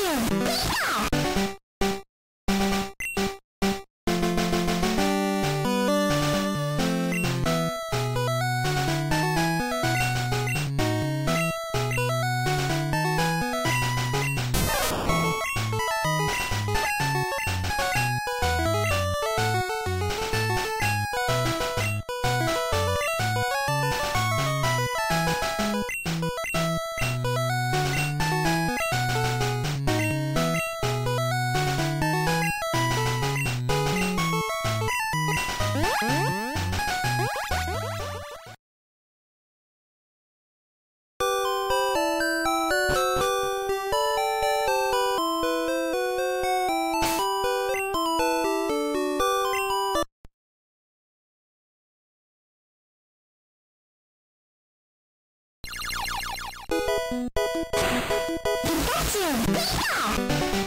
嗯飞吧 Yeah!